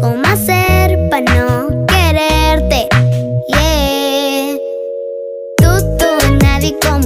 ¿Cómo hacer para no quererte? Yeah. Tú, tú, nadie como